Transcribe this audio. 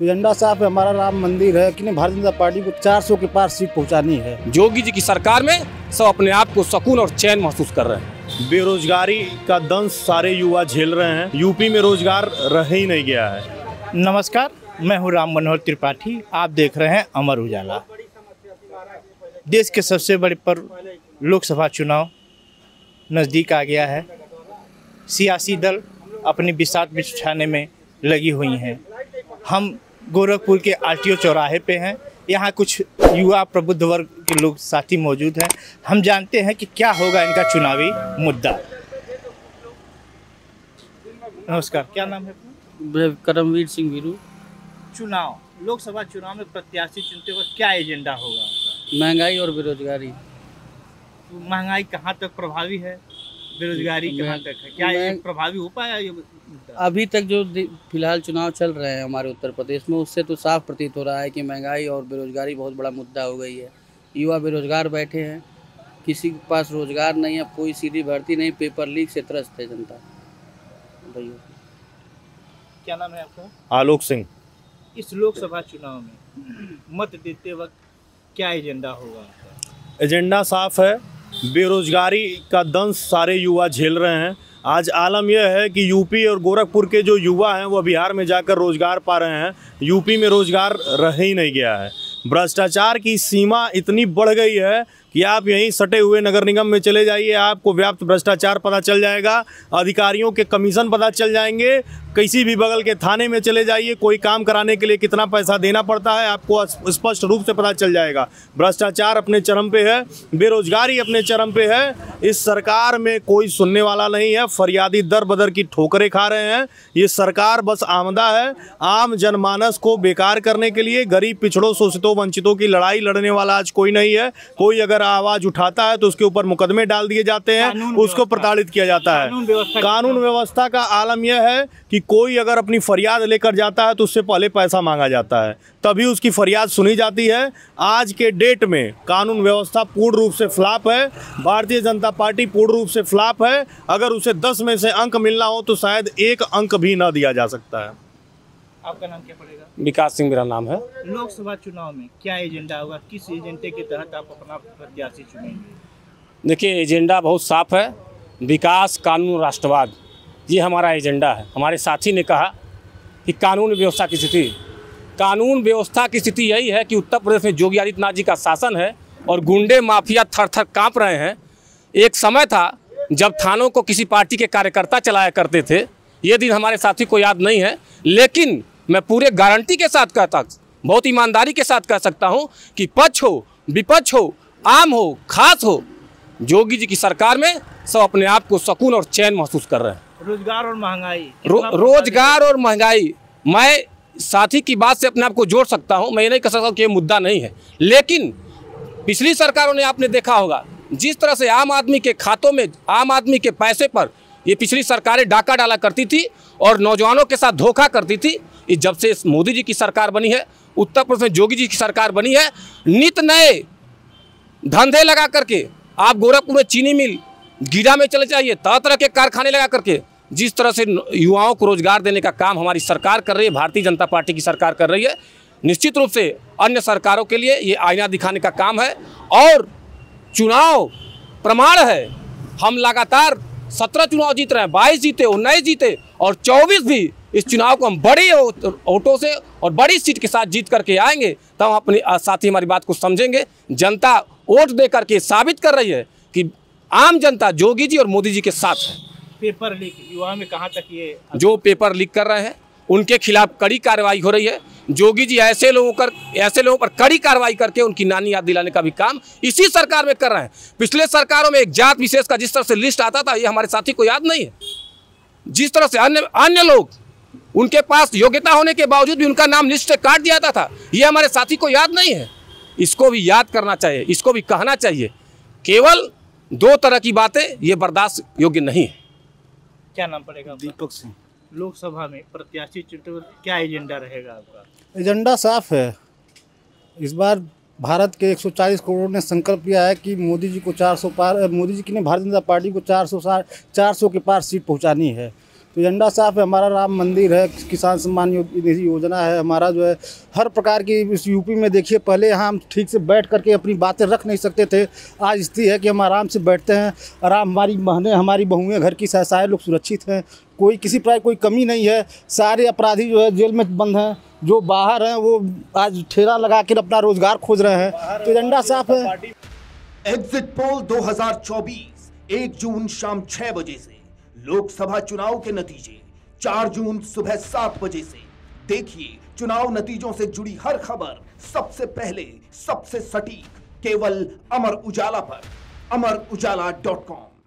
Agenda साहब हमारा राम मंदिर है कि नहीं भारतीय जनता पार्टी को 400 के पार सीट पहुंचानी है। योगी जी की सरकार में सब अपने आप को सुकून और चैन महसूस कर रहे हैं। बेरोजगारी का दंश सारे युवा झेल रहे हैं यूपी में रोज़गार रह ही नहीं गया है। नमस्कार मैं हूँ राम मनोहर त्रिपाठी आप देख रहे हैं अमर उजाला। देश के सबसे बड़े पर्व लोकसभा चुनाव नज़दीक आ गया है। सियासी दल अपनी बिसात बिछाने में लगी हुई हैं। हम गोरखपुर के आरटीओ चौराहे पे हैं। यहाँ कुछ युवा प्रबुद्ध वर्ग के लोग साथी मौजूद हैं। हम जानते हैं कि क्या होगा इनका चुनावी मुद्दा। नमस्कार क्या नाम है? करमवीर सिंह वीरू। चुनाव लोकसभा चुनाव में प्रत्याशी चुनते वक्त क्या एजेंडा होगा महँगाई और बेरोजगारी। तो महँगाई कहाँ तक प्रभावी है? बेरोजगारी कहाँ तक है। क्या ये प्रभावी हो पाया ये अभी तक जो फ़िलहाल चुनाव चल रहे हैं हमारे उत्तर प्रदेश में उससे तो साफ़ प्रतीत हो रहा है कि महँगाई और बेरोजगारी बहुत बड़ा मुद्दा हो गई है। युवा बेरोजगार बैठे हैं किसी के पास रोज़गार नहीं है कोई सीधी भर्ती नहीं पेपर लीक से त्रस्त है जनता। भैया क्या नाम है आपका? आलोक सिंह। इस लोकसभा चुनाव में मत देते वक्त क्या एजेंडा होगा एजेंडा साफ़ है बेरोजगारी का दंश सारे युवा झेल रहे हैं। आज आलम यह है कि यूपी और गोरखपुर के जो युवा हैं वह बिहार में जाकर रोज़गार पा रहे हैं। यूपी में रोज़गार रह ही नहीं गया है। भ्रष्टाचार की सीमा इतनी बढ़ गई है कि आप यहीं सटे हुए नगर निगम में चले जाइए, आपको व्याप्त भ्रष्टाचार पता चल जाएगा, अधिकारियों के कमीशन पता चल जाएँगे किसी भी बगल के थाने में चले जाइए। कोई काम कराने के लिए कितना पैसा देना पड़ता है आपको स्पष्ट रूप से पता चल जाएगा। भ्रष्टाचार अपने चरम पे है बेरोजगारी अपने चरम पे है। इस सरकार में कोई सुनने वाला नहीं है फरियादी दर बदर की ठोकरें खा रहे हैं। ये सरकार बस आमदा है आम जनमानस को बेकार करने के लिए गरीब पिछड़ों शोषितों वंचितों की लड़ाई लड़ने वाला आज कोई नहीं है। कोई अगर आवाज़ उठाता है तो उसके ऊपर मुकदमे डाल दिए जाते हैं उसको प्रताड़ित किया जाता है। कानून व्यवस्था का आलम यह है कि कोई अगर अपनी फरियाद लेकर जाता है तो उससे पहले पैसा मांगा जाता है। तभी उसकी फरियाद सुनी जाती है। आज के डेट में कानून व्यवस्था पूर्ण रूप से फ्लाप है। भारतीय जनता पार्टी पूर्ण रूप से फ्लाप है। अगर उसे दस में से अंक मिलना हो तो शायद एक अंक भी न दिया जा सकता है। आपका नाम क्या पड़ेगा? विकास सिंह मेरा नाम है। लोकसभा चुनाव में क्या एजेंडा होगा? किस एजेंडे के तहत आप अपना प्रत्याशी चुनेंगे? देखिए एजेंडा बहुत साफ़ है। विकास कानून राष्ट्रवाद। ये हमारा एजेंडा है। हमारे साथी ने कहा कि कानून व्यवस्था की स्थिति, कानून व्यवस्था की स्थिति यही है कि उत्तर प्रदेश में योगी आदित्यनाथ जी का शासन है और गुंडे माफिया थर थर काँप रहे हैं। एक समय था जब थानों को किसी पार्टी के कार्यकर्ता चलाया करते थे। ये दिन हमारे साथी को याद नहीं है, लेकिन मैं पूरे गारंटी के साथ कहता, बहुत ईमानदारी के साथ कह सकता हूँ कि पक्ष हो, विपक्ष हो, आम हो, खास हो जोगी जी की सरकार में सब अपने आप को सुकून और चैन महसूस कर रहे हैं। रोज़गार और महँगाई रो, रोज़गार और महँगाई मैं साथी की बात से अपने आप को जोड़ सकता हूँ मैं ये नहीं कह सकता कि ये मुद्दा नहीं है। लेकिन पिछली सरकारों ने आपने देखा होगा जिस तरह से आम आदमी के खातों में आम आदमी के पैसे पर ये पिछली सरकारें डाका डाला करती थी और नौजवानों के साथ धोखा करती थी ये जब से मोदी जी की सरकार बनी है उत्तर प्रदेश में योगी जी की सरकार बनी है नित नए धंधे लगा करके आप गोरखपुर में चीनी मिल गीडा में चले जाइए, तरह तरह के कारखाने लगा करके जिस तरह से युवाओं को रोज़गार देने का काम हमारी सरकार कर रही है, भारतीय जनता पार्टी की सरकार कर रही है, निश्चित रूप से अन्य सरकारों के लिए ये आईना दिखाने का काम है और चुनाव प्रमाण है। हम लगातार सत्रह चुनाव जीत रहे हैं, बाईस जीते, उन्नीस जीते और चौबीस भी इस चुनाव को हम बड़े वोटों से और बड़ी सीट के साथ जीत करके आएँगे तब हम अपने साथी हमारी बात को समझेंगे। जनता वोट दे करके साबित कर रही है कि आम जनता जोगी जी और मोदी जी के साथ है। पेपर लीक युवा में कहाँ तक ये जो पेपर लीक कर रहे हैं उनके खिलाफ कड़ी कार्रवाई हो रही है। जोगी जी ऐसे लोगों कर ऐसे लोगों पर कड़ी कार्रवाई करके उनकी नानी याद दिलाने का भी काम इसी सरकार में कर रहे हैं। पिछले सरकारों में एक जात विशेष का जिस तरह से लिस्ट आता था ये हमारे साथी को याद नहीं है। जिस तरह से अन्य अन्य लोग उनके पास योग्यता होने के बावजूद भी उनका नाम लिस्ट से काट दिया जाता था। ये हमारे साथी को याद नहीं है। इसको भी याद करना चाहिए इसको भी कहना चाहिए। केवल दो तरह की बातें ये बर्दाश्त योग्य नहीं है। क्या नाम पड़ेगा दीपक सिंह। लोकसभा में प्रत्याशी चुनते वक्त क्या एजेंडा रहेगा आपका? एजेंडा साफ़ है। इस बार भारत के 140 करोड़ ने संकल्प लिया है कि मोदी जी को 400 पार मोदी जी की ने भारतीय जनता पार्टी को 400 साठ 400 के पार सीट पहुंचानी है। एजेंडा साफ़ है, हमारा राम मंदिर है, किसान सम्मान निधि योजना है, हमारा जो है, हर प्रकार की इस यूपी में देखिए, पहले यहाँ हम ठीक से बैठ करके अपनी बातें रख नहीं सकते थे, आज स्थिति है कि हम आराम से बैठते हैं आराम हमारी बहनें, हमारी बहुएँ घर की सारे लोग सुरक्षित हैं, कोई किसी प्रकार कोई कमी नहीं है, सारे अपराधी जो है, जेल में बंद हैं, जो बाहर हैं, वो आज ठेला लगा कर अपना रोज़गार खोज रहे हैं तो एजेंडा साफ़ है। एग्जिट पोल 2024 एक जून शाम 6 बजे से। लोकसभा चुनाव के नतीजे 4 जून सुबह सात बजे से। देखिए, चुनाव नतीजों से जुड़ी हर खबर, सबसे पहले, सबसे सटीक, केवल अमर उजाला पर, अमर उजाला डॉट कॉम।